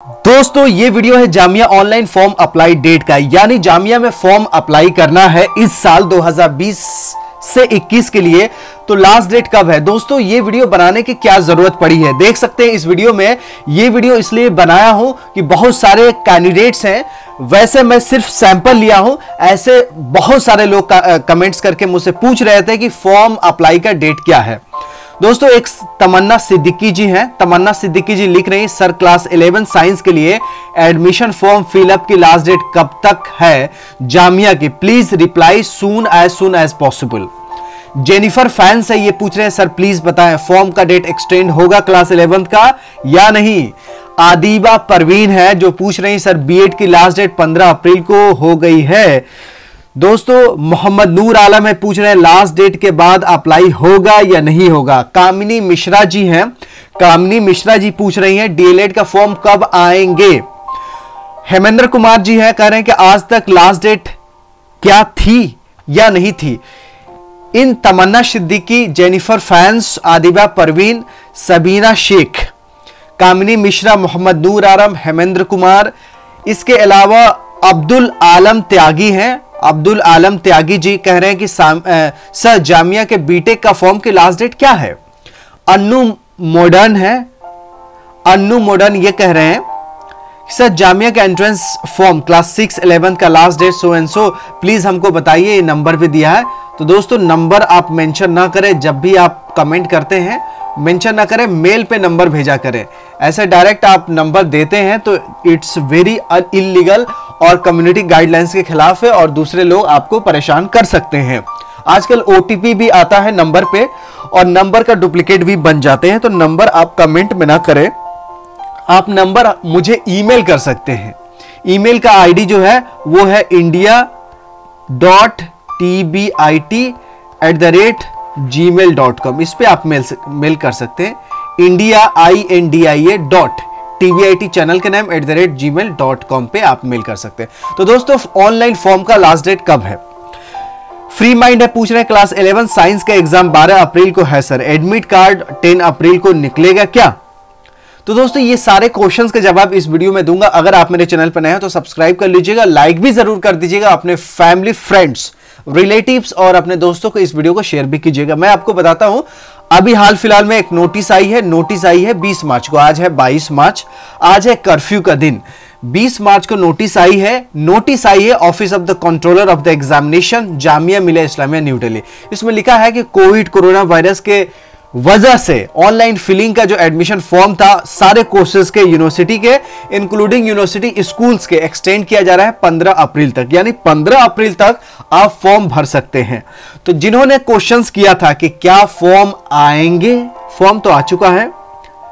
दोस्तों, ये वीडियो है Jamia online form apply date का। यानी जामिया में फॉर्म अप्लाई करना है इस साल 2020 से 21 के लिए। तो लास्ट डेट कब है? दोस्तों, ये वीडियो बनाने की क्या ज़रूरत पड़ी है? देख सकते हैं इस वीडियो में। ये वीडियो इसलिए बनाया हूँ कि बहुत सारे कैंडिडेट्स हैं। वैसे मैं सिर्फ़ सैंपल लिया हूँ। ऐसे बहुत सारे लोग कमेंट्स करके मुझसे पूछ रहे थे कि फॉर्म अप्लाई का डेट क्या है। दोस्तों, एक तमन्ना सिद्दीकी जी हैं। तमन्ना सिद्दीकी जी लिख रही सर, क्लास 11 साइंस के लिए एडमिशन फॉर्म फिलअप की लास्ट डेट कब तक है? जामिया की, please reply soon as soon as possible. Jennifer fans है ये पूछ रहे हैं, सर, प्लीज़ बताएँ, फॉर्म का डेट एक्सटेंड होगा क्लास इलेवेंथ का या नहीं? आदिबा परवीन है, जो पूछ रही सर बीएड की लास्ट डेट 15 अप्रैल को हो गई है। दोस्तों, मोहम्मद नूर आलम है, पूछ रहे हैं लास्ट डेट के बाद अप्लाई होगा या नहीं होगा? कामिनी मिश्रा जी हैं। कामिनी मिश्रा जी पूछ रही हैं डीएलएड का फॉर्म कब आएँगे? हेमेंद्र कुमार जी हैं, कह रहे हैं कि आज तक लास्ट डेट क्या थी या नहीं थी? इन तमन्ना सिद्दीकी, जेनिफर फैंस, आदिबा परवीन, सबीना शेख। कामिनी मिश्रा, मोहम्मद नूर आलम, हेमेंद्र कुमार। इसके अलावा अब्दुल आलम त्यागी हैं। अब्दुल आलम त्यागी जी कह रहे हैं कि सर, जामिया के बीटेक का फॉर्म की लास्ट डेट क्या है? अन्नू मॉडर्न है। अन्नू मॉडर्न ये कह रहे हैं सर, जामिया का entrance form class six eleven का last date so and so please हमको बताइए, ये नंबर भी दिया है। तो दोस्तों नंबर आप मेंशन ना करें, जब भी आप कमेंट करते हैं मेंशन ना करें मेल पे नंबर भेजा करें। ऐसे डायरेक्ट आप नंबर देते हैं तो इट्स वेरी इलीगल और कम्युनिटी गाइडलाइंस के खिलाफ है और दूसरे लोग आपको परेशान कर सकते हैं। आजकल ओटीपी भी आता है नंबर पे और नंबर का डुप्लीकेट भी बन जाते हैं तो नंबर आप कमेंट में ना करें। आप नंबर मुझे ईमेल कर सकते हैं। ईमेल का आईडी जो है, वो है India dot T B I T at the rate gmail dot com इस पर आप मेल मेल कर सकते हैं। India I N D I A dot TVIT channel के नाम at the rate gmail dot com पर आप मेल कर सकते हैं। तो दोस्तों ऑनलाइन फॉर्म का लास्ट डेट कब है? फ्री माइंड है, पूछ रहे हैं क्लास 11 साइंस का एग्ज़ाम 12 अप्रैल को है सर एडमिट कार्ड 10 अप्रैल को निकलेगा क्या? तो दोस्तों, ये सारे क्वेश्चंस के जवाब इस वीडियो में दूँगा। अगर आप मेरे चैनल पर नए हैं तो सब्सक्राइब कर लीजिएगा लाइक भी ज़रूर कर दीजिएगा, अपने फैमिली फ्रेंड्स रिलेटिव्स और अपने दोस्तों को इस वीडियो को शेयर भी कीजिएगा। मैं आपको बताता हूँ अभी हाल फ़िलहाल में एक नोटिस आई है, नोटिस आई है 20 मार्च को, आज है 22 मार्च, आज है कर्फ्यू का दिन। 20 मार्च को नोटिस आई है, नोटिस आई है office of the controller of the examination, Jamia Millia Islamia new Delhi. इसमें लिखा है कि कोविड कोरोना वायरस के वजह से ऑनलाइन फिलिंग का जो एडमिशन फॉर्म था, सारे कोर्सेज के यूनिवर्सिटी के इंक्लूडिंग यूनिवर्सिटी स्कूल्स के एक्सटेंड किया जा रहा है 15 अप्रैल तक। यानी 15 अप्रैल तक आप फॉर्म भर सकते हैं। तो जिन्होंने क्वेश्चंस किया था कि क्या फॉर्म आएँगे फॉर्म तो आ चुका है।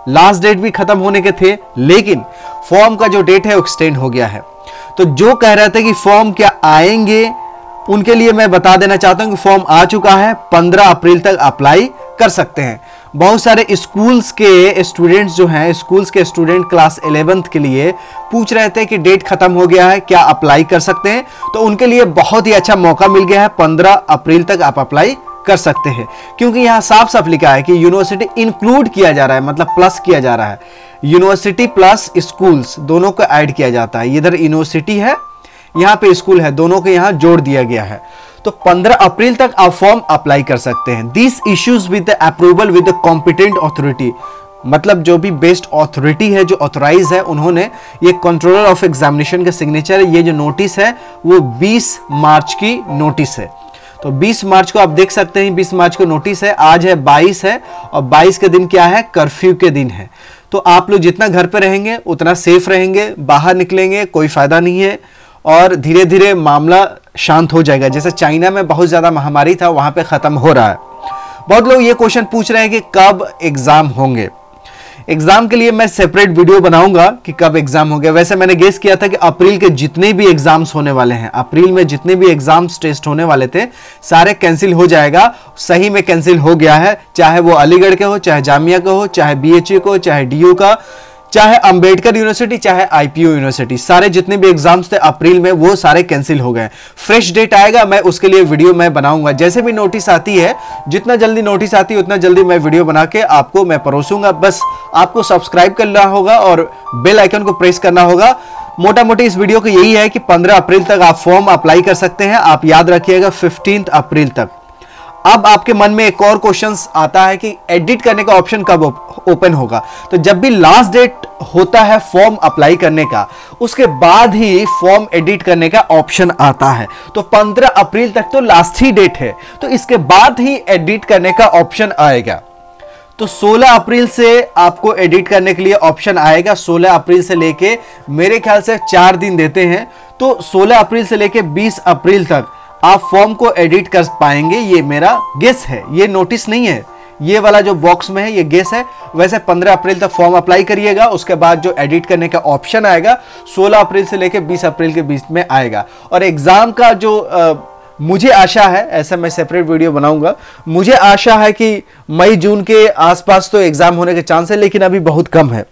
लास्ट डेट भी खत्म होने के थे, लेकिन फॉर्म का जो डेट है एक्सटेंड हो गया है। तो जो कह रहे थे कि फॉर्म क्या आएँगे, उनके लिए मैं बता देना चाहता हूँ कि फॉर्म आ चुका है। 15 अप्रैल तक अप्लाई कर सकते हैं। बहुत सारे स्कूल्स के स्टूडेंट्स जो हैं, स्कूल्स के स्टूडेंट क्लास इलेवेंथ के लिए पूछ रहे थे कि डेट खत्म हो गया है, क्या अप्लाई कर सकते हैं? तो उनके लिए बहुत ही अच्छा मौका मिल गया है 15 अप्रैल तक आप अप्लाई कर सकते हैं। क्योंकि यहाँ साफ़ साफ़ लिखा है कि यूनिवर्सिटी इंक्लूड किया जा रहा है मतलब प्लस किया जा रहा है। यूनिवर्सिटी प्लस स्कूल्स दोनों को ऐड किया जाता है। इधर यूनिवर्सिटी है, यहाँ पे स्कूल है, दोनों को यहाँ जोड़ दिया गया है। तो 15 अप्रैल तक आप फॉर्म अप्लाई कर सकते हैं। This issues with approval with competent authority मतलब जो भी बेस्ट अथॉरिटी है, जो ऑथोराइज है, उन्होंने ये कंट्रोलर ऑफ़ एग्जामिनेशन का सिग्नेचर ये जो नोटिस है, वो 20 मार्च की नोटिस है। तो 20 मार्च को आप देख सकते हैं 20 मार्च को नोटिस है, आज है 22 है, और 22 के दिन क्या है? कर्फ्यू के दिन है। तो आप लोग जितना घर पे रहेंगे, उतना सेफ़ रहेंगे, बाहर निकलेंगे, कोई फ़ायदा नहीं है। और धीरे धीरे मामला शांत हो जाएगा। जैसे चाइना में बहुत ज़्यादा महामारी था, वहाँ पे ख़त्म हो रहा है। बहुत लोग ये क्वेश्चन पूछ रहे हैं कि कब एग्ज़ाम होंगे। एग्ज़ाम के लिए मैं सेपरेट वीडियो बनाऊँगा कि कब एग्ज़ाम हो गया वैसे मैंने गेस किया था कि अप्रैल के जितने भी एग्ज़ाम्स होने वाले हैं, अप्रैल में जितने भी एग्ज़ाम्स टेस्ट होने वाले थे, सारे कैंसिल हो जाएगा। सही में कैंसिल हो गया है, चाहे वो अलीगढ़ के हो, चाहे जामिया का हो, चाहे बी का हो, चाहे डीयू का। चाहे अंबेडकर यूनिवर्सिटी, चाहे आईपीयू यूनिवर्सिटी, सारे जितने भी एग्ज़ाम्स थे अप्रैल में, वो सारे कैंसिल हो गए। फ्रेश डेट आएगा, मैं उसके लिए वीडियो मैं बनाऊँगा। जैसे भी नोटिस आती है, जितना जल्दी नोटिस आती है, उतना जल्दी मैं वीडियो बना के आपको मैं परोसूँगा। बस आपको सब्सक्राइब करना होगा और बेल आइकन को प्रेस करना होगा। मोटा मोटी इस वीडियो को यही है कि 15 अप्रैल तक आप फॉर्म अप्लाई कर सकते हैं। आप याद रखिएगा 15 अप्रैल तक। अब आपके मन में एक और क्वेश्चन आता है कि एडिट करने का ऑप्शन कब ओपन होगा? तो जब भी लास्ट डेट होता है फॉर्म अप्लाई करने का, उसके बाद ही फॉर्म एडिट करने का ऑप्शन आता है। तो 15 अप्रैल तक तो लास्ट ही डेट है। तो इसके बाद ही एडिट करने का ऑप्शन आएगा। तो 16 अप्रैल से आपको एडिट करने के लिए ऑप्शन आएगा। 16 अप्रैल से लेके मेरे ख्याल से चार दिन देते हैं। तो 16 अप्रैल से लेके 20 अप्रैल तक आप फॉर्म को एडिट कर पाएँगे ये मेरा गेस है। ये नोटिस नहीं है। ये वाला जो बॉक्स में है ये गेस है। वैसे 15 अप्रैल तक फॉर्म अप्लाई करिएगा उसके बाद जो एडिट करने का ऑप्शन आएगा 16 अप्रैल से लेकर 20 अप्रैल के बीच में आएगा। और एग्ज़ाम का जो आ, मुझे आशा है ऐसा मैं सेपरेट वीडियो बनाऊँगा मुझे आशा है कि मई जून के आसपास तो एग्ज़ाम होने के चांस है लेकिन अभी बहुत कम है।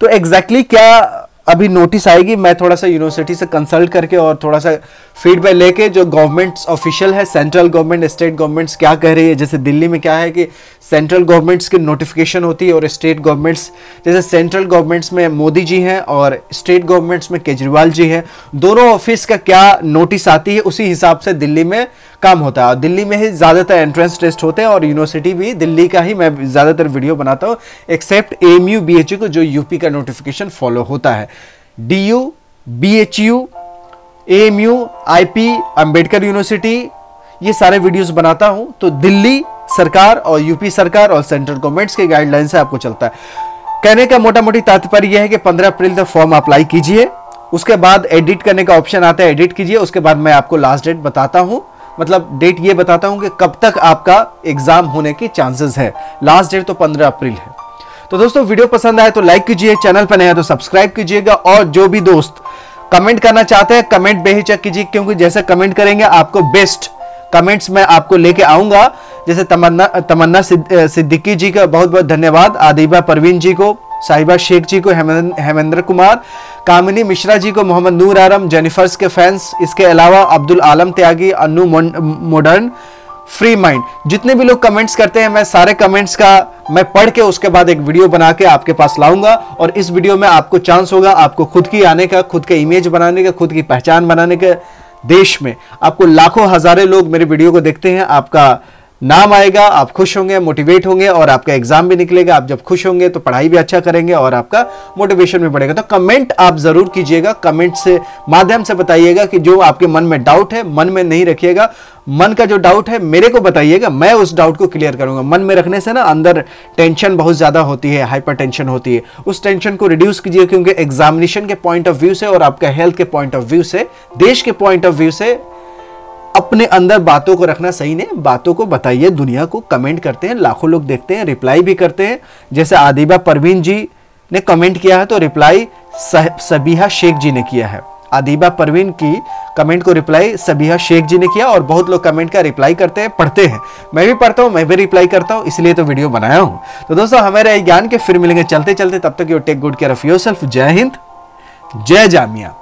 तो एग्जैक्टली exactly क्या अभी नोटिस आएगी, मैं थोड़ा सा यूनिवर्सिटी से कंसल्ट करके और थोड़ा सा फीडबैक लेके जो गवर्नमेंट्स ऑफिशियल है सेंट्रल गवर्नमेंट स्टेट गवर्नमेंट्स क्या कह रही है, जैसे दिल्ली में क्या है कि सेंट्रल गवर्नमेंट्स की नोटिफिकेशन होती है और स्टेट गवर्नमेंट्स जैसे सेंट्रल गवर्नमेंट्स में मोदी जी हैं और स्टेट गवर्नमेंट्स में केजरीवाल जी हैं, दोनों ऑफ़िस का क्या नोटिस आती है, उसी हिसाब से दिल्ली में काम होता है। और दिल्ली में ही ज़्यादातर एंट्रेंस टेस्ट होते हैं और यूनिवर्सिटी भी। दिल्ली का ही मैं ज़्यादातर वीडियो बनाता हूँ except M U B H U को, जो यूपी का नोटिफिकेशन फॉलो होता है। D U B H U M U I P Ambedkar university ये सारे वीडियोस बनाता हूँ। तो दिल्ली सरकार और यूपी सरकार और सेंट्रल गवर्नमेंट्स के गाइडलाइन से आपको चलता है। कहने का मोटा मोटी तात्पर्य यह है कि 15 अप्रैल तक फॉर्म अप्लाई कीजिए। उसके बाद एडिट करने का ऑप्शन आता है एडिट कीजिए। उसके बाद मैं आपको लास्ट डेट बताता हूँ। मतलब डेट ये बताता हूँ कि कब तक आपका एग्ज़ाम होने के चांसेस है। लास्ट डेट तो 15 अप्रैल है। तो दोस्तों वीडियो पसंद आए तो लाइक कीजिए चैनल पर नया तो सब्सक्राइब कीजिएगा और जो भी दोस्त कमेंट करना चाहते हैं कमेंट बेहिचक कीजिए, क्योंकि जैसे कमेंट करेंगे, आपको बेस्ट कमेंट्स मैं आपको लेके आऊँगा। जैसे तमन्ना तमन्ना सिद्दीकी जी का बहुत बहुत धन्यवाद, आदिबा परवीन जी को। साहिबा शेख जी को हेमेंद्र कुमार, कामिनी मिश्रा जी को मोहम्मद नूर आलम, जेनिफर्स के फैंस, इसके अलावा Abdul Alam Tyagi, Annu modern, free mind. जितने भी लोग कमेंट्स करते हैं, मैं सारे कमेंट्स का मैं पढ़ के उसके बाद एक वीडियो बना के आपके पास लाऊँगा और इस वीडियो में आपको चांस होगा आपको खुद की आने का, खुद के इमेज बनाने का, खुद की पहचान बनाने का देश में। आपको लाखों, हजारे लोग मेरे वीडियो को देखते हैं, आपका नाम आएगा, आप खुश होंगे मोटिवेट होंगे और आपका एग्ज़ाम भी निकलेगा। आप जब खुश होंगे तो पढ़ाई भी अच्छा करेंगे और आपका मोटिवेशन भी बढ़ेगा। तो कमेंट आप ज़रूर कीजिएगा कमेंट से, माध्यम से बताइएगा कि जो आपके मन में डाउट है, मन में नहीं रखिएगा। मन का जो डाउट है, मेरे को बताइएगा, मैं उस डाउट को क्लियर करूँगा। मन में रखने से ना अंदर टेंशन बहुत ज़्यादा होती है हाइपर टेंशन होती है। उस टेंशन को रिड्यूस कीजिए क्योंकि एग्जामिनेशन के पॉइंट ऑफ़ व्यू से और आपका हेल्थ के पॉइंट ऑफ़ व्यू से, देश के पॉइंट ऑफ़ व्यू से अपने अंदर बातों को रखना सही नहीं, बातों को बताइए, दुनिया को कमेंट करते हैं, लाखों लोग देखते हैं रिप्लाई भी करते हैं। जैसे आदिबा परवीन जी ने कमेंट किया है तो रिप्लाई सबीहा शेख जी ने किया है। आदिबा परवीन की कमेंट को रिप्लाई सबीहा शेख जी ने किया और बहुत लोग कमेंट का रिप्लाई करते हैं, पढ़ते हैं। मैं भी पढ़ता हूँ, मैं भी रिप्लाई करता हूँ, इसलिए तो वीडियो बनाया हूँ। तो दोस्तों, हमारे ज्ञान के फिर मिलेंगे। चलते चलते तब तक you take good care of your Jai Hind, Jai Jamia.